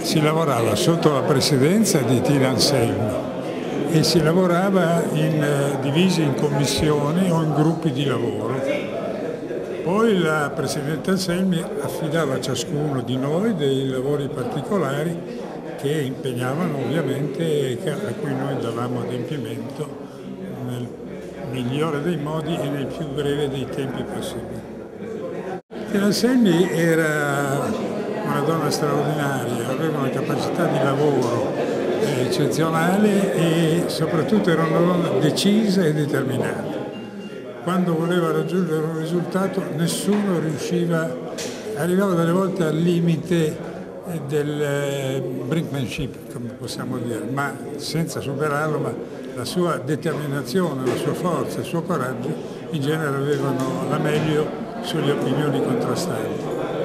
si lavorava sotto la presidenza di Tina Anselmi e si lavorava in, eh, divisi in commissioni o in gruppi di lavoro. Poi la Presidente Anselmi affidava a ciascuno di noi dei lavori particolari che impegnavano ovviamente e a cui noi davamo adempimento nel migliore dei modi e nel più breve dei tempi possibili. Tina Anselmi era straordinaria, aveva una capacità di lavoro eccezionale e soprattutto era una donna decisa e determinata. Quando voleva raggiungere un risultato nessuno riusciva, arrivava delle volte al limite del eh, brinkmanship, come possiamo dire, ma senza superarlo, ma la sua determinazione, la sua forza, il suo coraggio in genere avevano la meglio sulle opinioni contrastanti.